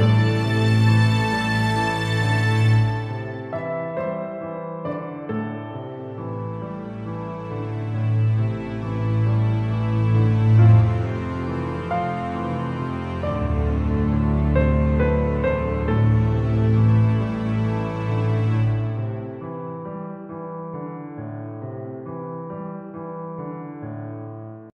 Bye.